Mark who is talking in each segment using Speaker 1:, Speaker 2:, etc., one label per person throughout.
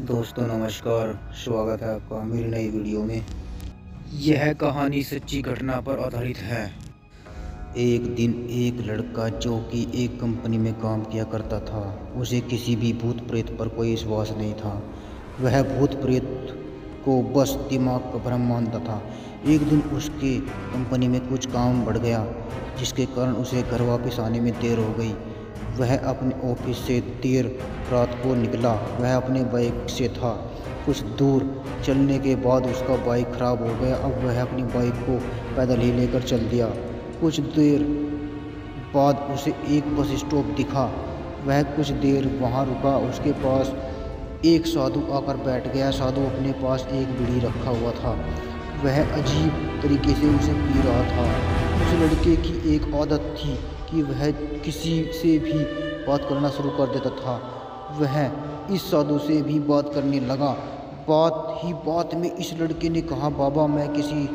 Speaker 1: दोस्तों, नमस्कार। स्वागत है आपका मेरी नई वीडियो में। यह कहानी सच्ची घटना पर आधारित है। एक दिन एक लड़का जो कि एक कंपनी में काम किया करता था, उसे किसी भी भूत प्रेत पर कोई विश्वास नहीं था। वह भूत प्रेत को बस दिमाग का भ्रम मानता था। एक दिन उसके कंपनी में कुछ काम बढ़ गया, जिसके कारण उसे घर वापस आने में देर हो गई। वह अपने ऑफ़िस से देर रात को निकला। वह अपने बाइक से था। कुछ दूर चलने के बाद उसका बाइक ख़राब हो गया। अब वह अपनी बाइक को पैदल ही लेकर चल दिया। कुछ देर बाद उसे एक बस स्टॉप दिखा। वह कुछ देर वहाँ रुका। उसके पास एक साधु आकर बैठ गया। साधु अपने पास एक बीड़ी रखा हुआ था। वह अजीब तरीके से उसे पी रहा था। उस लड़के की एक आदत थी। कि वह किसी से भी बात करना शुरू कर देता था। वह इस साधु से भी बात करने लगा। बात ही बात में इस लड़के ने कहा, बाबा, मैं किसी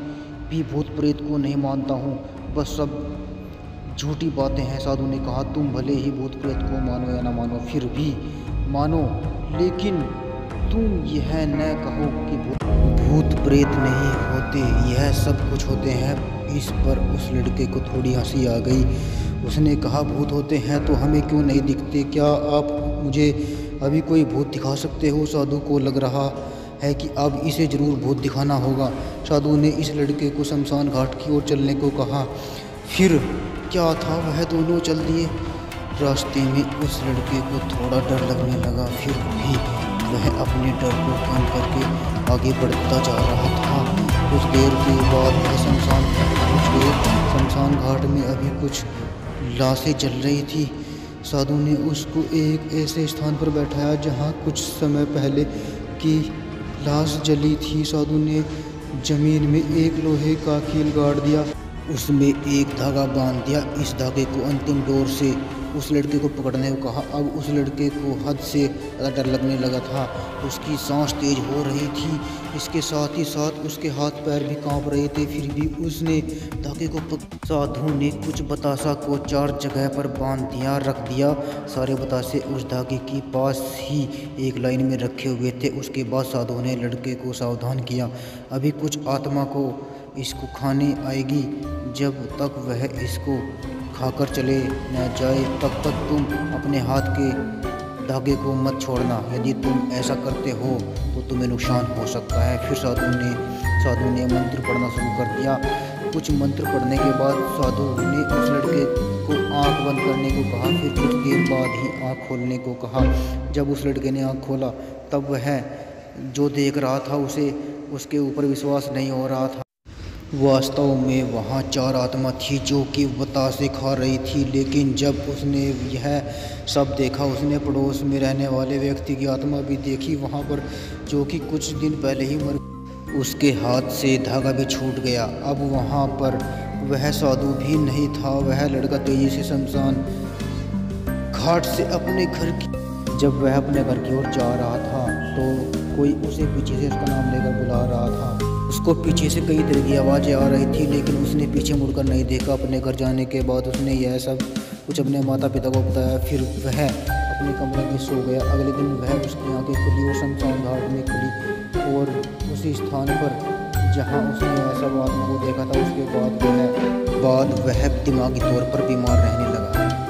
Speaker 1: भी भूत प्रेत को नहीं मानता हूँ। बस सब झूठी बातें हैं, साधु ने कहा। तुम भले ही भूत प्रेत को मानो या ना मानो, फिर भी मानो, लेकिन तुम यह न कहो कि भूत प्रेत नहीं होते, यह सब कुछ होते हैं। इस पर उस लड़के को थोड़ी हँसी आ गई। उसने कहा, भूत होते हैं तो हमें क्यों नहीं दिखते? क्या आप मुझे अभी कोई भूत दिखा सकते हो? साधु को लग रहा है कि अब इसे ज़रूर भूत दिखाना होगा। साधु ने इस लड़के को शमशान घाट की ओर चलने को कहा। फिर क्या था? वह दोनों चल दिए। रास्ते में उस लड़के को थोड़ा डर लगने लगा। फिर भी वह अपने डर को कम करके आगे बढ़ता जा रहा था। कुछ देर के बाद वह शमशान कुछ देर शमशान घाट में अभी कुछ लाशें जल रही थी। साधु ने उसको एक ऐसे स्थान पर बैठाया जहाँ कुछ समय पहले की लाश जली थी। साधु ने ज़मीन में एक लोहे का कील गाड़ दिया। उसमें एक धागा बाँध दिया। इस धागे को अंतिम डोर से उस लड़के को पकड़ने को कहा। अब उस लड़के को हद से ज़्यादा डर लगने लगा था, उसकी सांस तेज हो रही थी। इसके साथ ही साथ उसके हाथ पैर भी काँप रहे थे। फिर भी उसने धागे को साधु ने कुछ बतासा को चार जगह पर बाँध दिया, रख दिया। सारे बतासे उस धागे के पास ही एक लाइन में रखे हुए थे। उसके बाद साधु ने लड़के को सावधान किया। अभी कुछ आत्मा को इसको खाने आएगी, जब तक वह इसको खाकर चले न जाए, तब तक तुम अपने हाथ के धागे को मत छोड़ना। यदि तुम ऐसा करते हो तो तुम्हें नुकसान हो सकता है। फिर साधु ने साधु ने मंत्र पढ़ना शुरू कर दिया। कुछ मंत्र पढ़ने के बाद साधु ने उस लड़के को आँख बंद करने को कहा। फिर कुछ देर बाद ही आँख खोलने को कहा। जब उस लड़के ने आँख खोला, तब वह जो देख रहा था, उसे, उसके ऊपर विश्वास नहीं हो रहा था। वास्तव में वहाँ चार आत्मा थी जो कि बतासे खा रही थी, लेकिन जब उसने यह सब देखा, उसने पड़ोस में रहने वाले व्यक्ति की आत्मा भी देखी वहाँ पर, जो कि कुछ दिन पहले ही मर उसके हाथ से धागा भी छूट गया। अब वहाँ पर वह साधु भी नहीं था, वह लड़का तेज़ी से शमशान घाट से अपने घर की जब वह अपने घर की ओर जा रहा था तो कोई उसे पीछे से उसका नाम लेकर बुला रहा था। उसको पीछे से कई तरह की आवाज़ें आ रही थी, लेकिन उसने पीछे मुड़कर नहीं देखा। अपने घर जाने के बाद उसने यह सब कुछ अपने माता पिता को बताया। फिर वह अपने कमरे में सो गया। अगले दिन वह उसकी आँखें खुली और शमशान घाट में खुली और उसी स्थान पर जहाँ उसने यह सब आत्मा को देखा था, उसके बाद वह बाद वह दिमागी तौर पर बीमार रहने लगा।